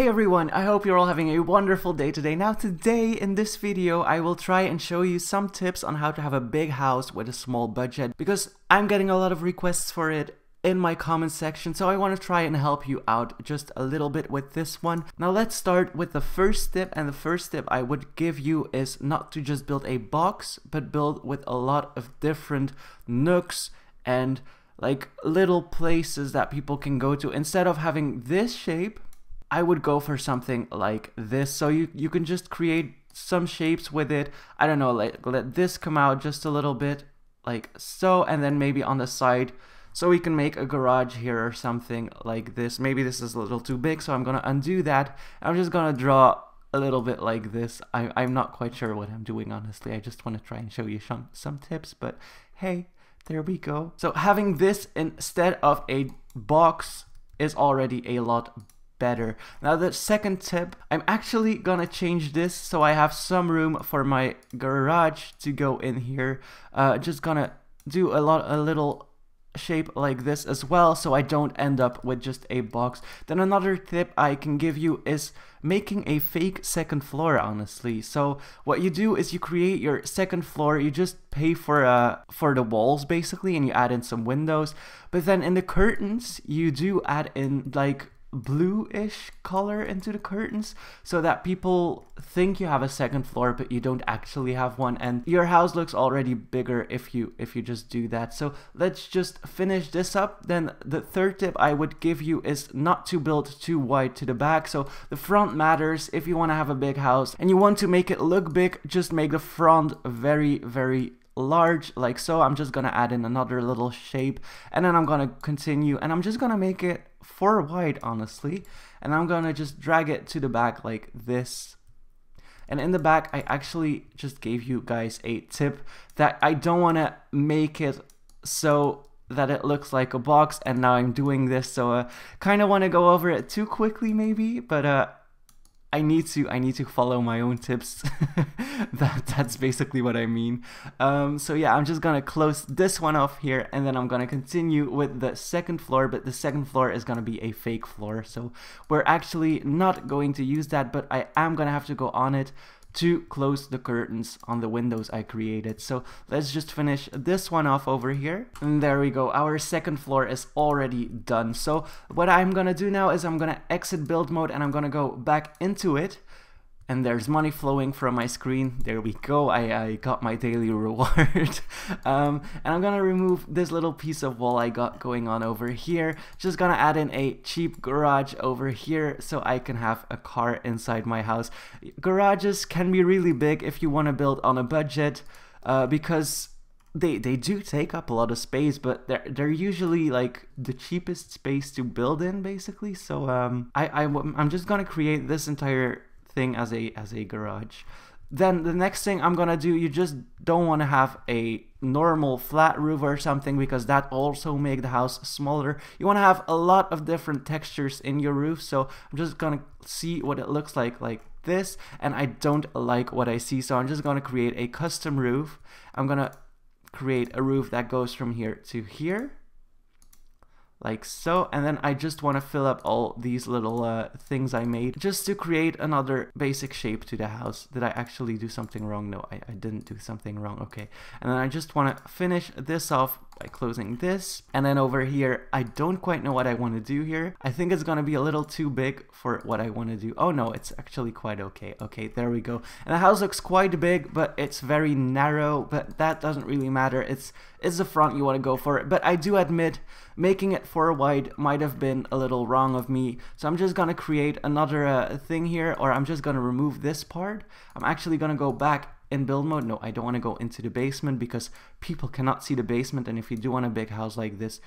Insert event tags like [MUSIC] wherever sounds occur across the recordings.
Hey everyone, I hope you're all having a wonderful day today. Now today in this video I will try and show you some tips on how to have a big house with a small budget because I'm getting a lot of requests for it in my comment section so I want to try and help you out just a little bit with this one. Now let's start with the first tip and the first tip I would give you is not to just build a box but build with a lot of different nooks and like little places that people can go to instead of having this shape I would go for something like this. So you, you can just create some shapes with it. I don't know, like let this come out just a little bit like so. And then maybe on the side, so we can make a garage here or something like this. Maybe this is a little too big, so I'm gonna undo that. I'm just gonna draw a little bit like this. I, I'm not quite sure what I'm doing, honestly. I just want to try and show you some, some tips, but hey, there we go. So having this instead of a box is already a lot better. Now the second tip, I'm actually gonna change this so I have some room for my garage to go in here. Uh, just gonna do a lot, a little shape like this as well so I don't end up with just a box. Then another tip I can give you is making a fake second floor honestly. So what you do is you create your second floor, you just pay for uh for the walls basically and you add in some windows. But then in the curtains you do add in like bluish color into the curtains so that people think you have a second floor but you don't actually have one. And your house looks already bigger if you if you just do that. So let's just finish this up. Then the third tip i would give you is not to build too wide to the back. So the front matters if you want to have a big house and you want to make it look big just make the front very very large like so. I'm just gonna add in another little shape and then I'm gonna continue and I'm just gonna make it four wide honestly and I'm gonna just drag it to the back like this. And in the back I actually just gave you guys a tip that I don't want to make it so that it looks like a box and now I'm doing this so I uh, kind of want to go over it too quickly maybe but uh I need to I need to follow my own tips. [LAUGHS] that that's basically what I mean. Um, so yeah, I'm just gonna close this one off here, and then I'm gonna continue with the second floor. But the second floor is gonna be a fake floor, so we're actually not going to use that. But I am gonna have to go on it to close the curtains on the windows I created. So let's just finish this one off over here. And there we go. Our second floor is already done. So what I'm gonna do now is I'm gonna exit build mode and I'm gonna go back into it and there's money flowing from my screen. There we go, I, I got my daily [LAUGHS] reward. um, and I'm gonna remove this little piece of wall I got going on over here. Just gonna add in a cheap garage over here so I can have a car inside my house. Garages can be really big if you wanna build on a budget uh, because they they do take up a lot of space but they're they're usually like the cheapest space to build in basically so um i, I i'm just gonna create this entire thing as a as a garage. Then the next thing I'm gonna do, you just don't want to have a normal flat roof or something because that also make the house smaller. You want to have a lot of different textures in your roof. So I'm just gonna see what it looks like like this and I don't like what I see so I'm just gonna create a custom roof. I'm gonna create a roof that goes from here to here like so and then I just want to fill up all these little uh, things I made just to create another basic shape to the house. Did I actually do something wrong? No I, I didn't do something wrong. Okay. And then I just want to finish this off by closing this. And then over here I don't quite know what I want to do here. I think it's gonna be a little too big for what I want to do. Oh no it's actually quite okay. Okay there we go. And the house looks quite big but it's very narrow but that doesn't really matter. It's it's the front you want to go for but I do admit making it four wide might have been a little wrong of me. So I'm just gonna create another uh, thing here or I'm just gonna remove this part. I'm actually gonna go back in build mode? No I don't want to go into the basement because people cannot see the basement and if you do want a big house like this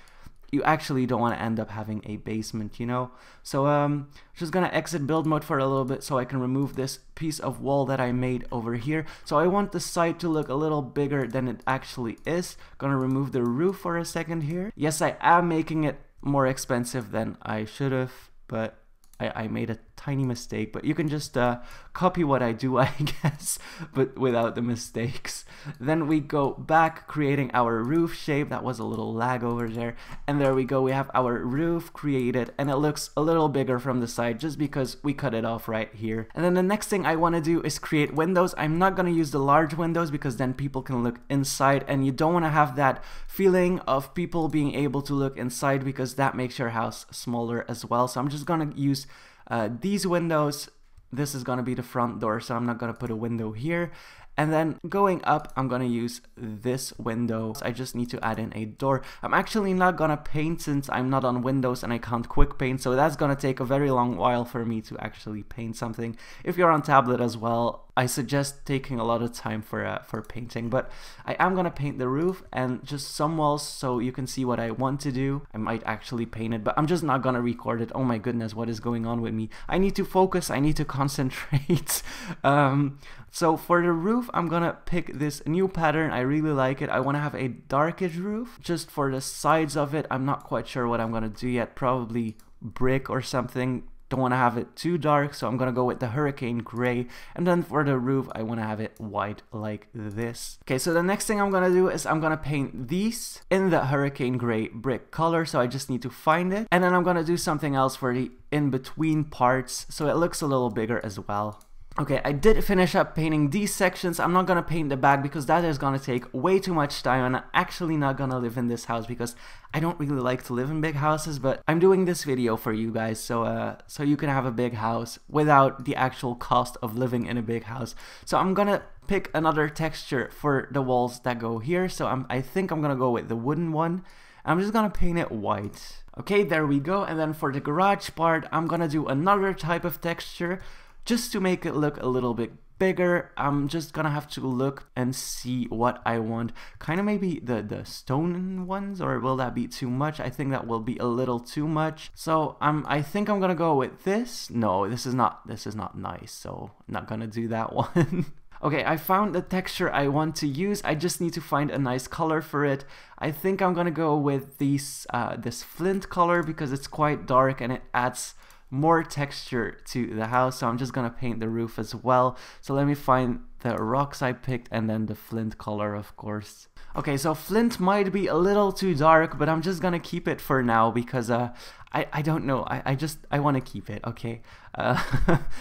you actually don't want to end up having a basement you know? So um just gonna exit build mode for a little bit so I can remove this piece of wall that I made over here. So I want the site to look a little bigger than it actually is. Gonna remove the roof for a second here. Yes I am making it more expensive than I should have but I, I made it tiny mistake, but you can just uh, copy what I do, [LAUGHS] I guess, but without the mistakes. Then we go back, creating our roof shape. That was a little lag over there. And there we go, we have our roof created, and it looks a little bigger from the side just because we cut it off right here. And then the next thing I want to do is create windows. I'm not going to use the large windows because then people can look inside, and you don't want to have that feeling of people being able to look inside because that makes your house smaller as well. So I'm just going to use uh, these windows this is going to be the front door so I'm not going to put a window here and then going up, I'm gonna use this window. I just need to add in a door. I'm actually not gonna paint since I'm not on Windows and I can't quick paint. So that's gonna take a very long while for me to actually paint something. If you're on tablet as well, I suggest taking a lot of time for uh, for painting, but I am gonna paint the roof and just some walls so you can see what I want to do. I might actually paint it, but I'm just not gonna record it. Oh my goodness, what is going on with me? I need to focus, I need to [LAUGHS] concentrate. um, so for the roof, I'm gonna pick this new pattern. I really like it. I wanna have a darkish roof. Just for the sides of it, I'm not quite sure what I'm gonna do yet. Probably brick or something don't want to have it too dark so I'm gonna go with the hurricane gray and then for the roof I want to have it white like this okay so the next thing I'm gonna do is I'm gonna paint these in the hurricane gray brick color so I just need to find it and then I'm gonna do something else for the in-between parts so it looks a little bigger as well Okay, I did finish up painting these sections. I'm not gonna paint the back because that is gonna take way too much time and I'm actually not gonna live in this house because I don't really like to live in big houses, but I'm doing this video for you guys so uh, so you can have a big house without the actual cost of living in a big house. So I'm gonna pick another texture for the walls that go here. So I'm, I think I'm gonna go with the wooden one. I'm just gonna paint it white. Okay, there we go. And then for the garage part, I'm gonna do another type of texture just to make it look a little bit bigger I'm just gonna have to look and see what I want. Kind of maybe the the stone ones or will that be too much? I think that will be a little too much. So I'm I think I'm gonna go with this. No this is not this is not nice so I'm not gonna do that [LAUGHS] one. Okay, I found the texture I want to use. I just need to find a nice color for it. I think I'm gonna go with these, uh, this flint color because it's quite dark and it adds more texture to the house so I'm just gonna paint the roof as well. So let me find the rocks I picked and then the flint color of course. Okay so flint might be a little too dark but I'm just gonna keep it for now because uh I, I don't know. I, I just I want to keep it okay? Uh,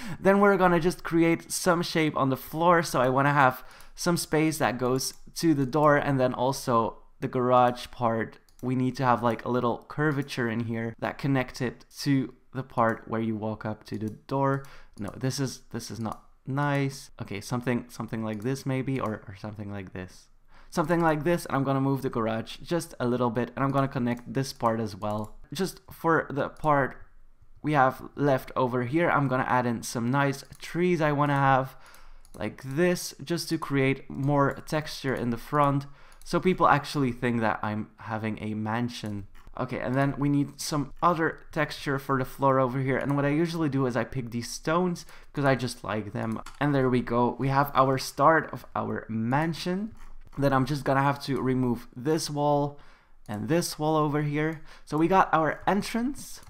[LAUGHS] then we're gonna just create some shape on the floor so I want to have some space that goes to the door and then also the garage part. We need to have like a little curvature in here that connect it to the part where you walk up to the door. No, this is this is not nice. Okay, something something like this maybe or, or something like this. Something like this and I'm gonna move the garage just a little bit and I'm gonna connect this part as well. Just for the part we have left over here, I'm gonna add in some nice trees I wanna have like this just to create more texture in the front so people actually think that I'm having a mansion Okay, and then we need some other texture for the floor over here. And what I usually do is I pick these stones because I just like them. And there we go. We have our start of our mansion. Then I'm just gonna have to remove this wall and this wall over here. So we got our entrance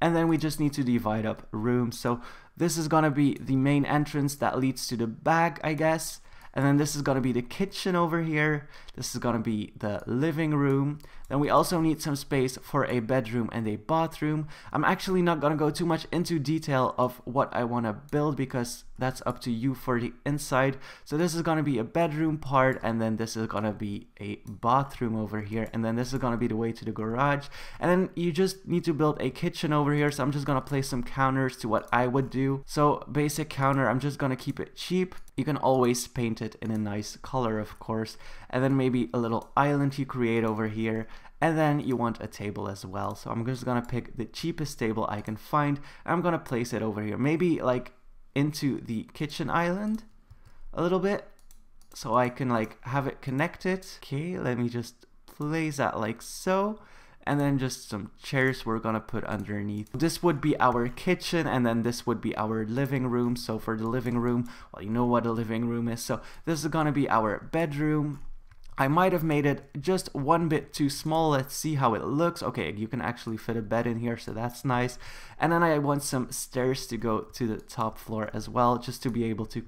and then we just need to divide up rooms. So this is gonna be the main entrance that leads to the back, I guess. And then this is going to be the kitchen over here. This is going to be the living room. Then we also need some space for a bedroom and a bathroom. I'm actually not going to go too much into detail of what I want to build because that's up to you for the inside. So this is going to be a bedroom part and then this is going to be a bathroom over here and then this is going to be the way to the garage. And then you just need to build a kitchen over here. So I'm just going to place some counters to what I would do. So basic counter, I'm just going to keep it cheap. You can always paint it in a nice color, of course. And then maybe a little island you create over here. And then you want a table as well. So I'm just gonna pick the cheapest table I can find. I'm gonna place it over here. Maybe like into the kitchen island a little bit. So I can like have it connected. Okay, let me just place that like so and then just some chairs we're gonna put underneath. This would be our kitchen and then this would be our living room. So for the living room, well you know what a living room is. So this is gonna be our bedroom. I might have made it just one bit too small. Let's see how it looks. Okay, you can actually fit a bed in here, so that's nice. And then I want some stairs to go to the top floor as well, just to be able to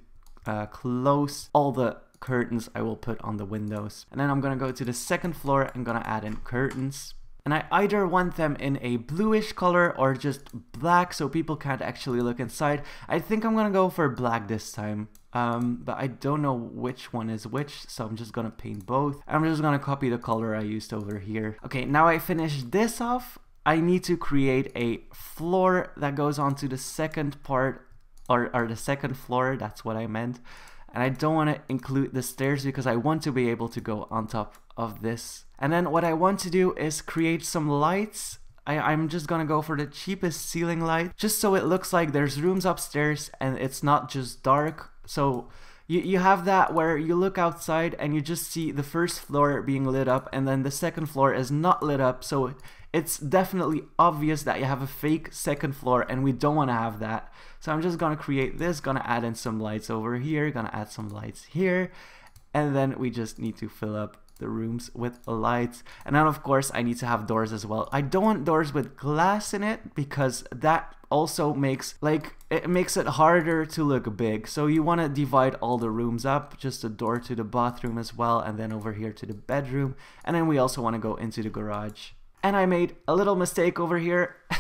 uh, close all the curtains I will put on the windows. And then I'm gonna go to the second floor and gonna add in curtains. And I either want them in a bluish color or just black so people can't actually look inside. I think I'm gonna go for black this time. Um, but I don't know which one is which, so I'm just gonna paint both. I'm just gonna copy the color I used over here. Okay, now I finished this off. I need to create a floor that goes onto the second part, or, or the second floor, that's what I meant. And I don't want to include the stairs because I want to be able to go on top of this. And then what I want to do is create some lights I, am just gonna go for the cheapest ceiling light just so it looks like there's rooms upstairs and it's not just dark so you, you have that where you look outside and you just see the first floor being lit up and then the second floor is not lit up. So it's definitely obvious that you have a fake second floor and we don't want to have that. So I'm just gonna create this gonna add in some lights over here gonna add some lights here and then we just need to fill up the rooms with lights. And then of course I need to have doors as well. I don't want doors with glass in it because that also makes like it makes it harder to look big. So you want to divide all the rooms up, just a door to the bathroom as well and then over here to the bedroom. And then we also want to go into the garage. And I made a little mistake over here. [LAUGHS]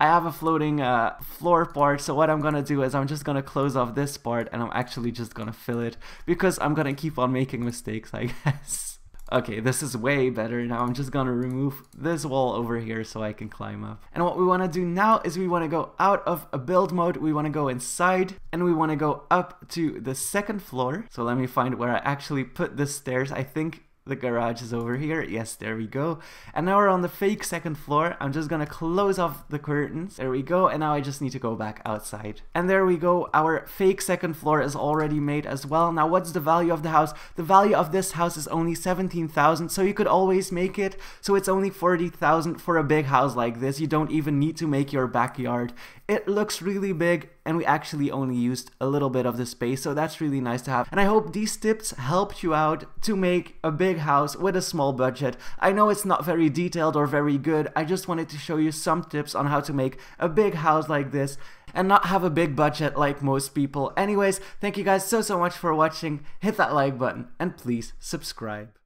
I have a floating uh, floor part, so what I'm gonna do is I'm just gonna close off this part and I'm actually just gonna fill it because I'm gonna keep on making mistakes, I [LAUGHS] guess. Okay, this is way better. Now I'm just gonna remove this wall over here so I can climb up. And what we wanna do now is we wanna go out of a build mode, we wanna go inside, and we wanna go up to the second floor. So let me find where I actually put the stairs. I think the garage is over here. Yes, there we go. And now we're on the fake second floor. I'm just gonna close off the curtains. There we go. And now I just need to go back outside. And there we go. Our fake second floor is already made as well. Now, what's the value of the house? The value of this house is only 17,000. So you could always make it. So it's only 40,000 for a big house like this. You don't even need to make your backyard. It looks really big and we actually only used a little bit of the space so that's really nice to have and I hope these tips helped you out to make a big house with a small budget. I know it's not very detailed or very good I just wanted to show you some tips on how to make a big house like this and not have a big budget like most people. Anyways, thank you guys so so much for watching, hit that like button and please subscribe.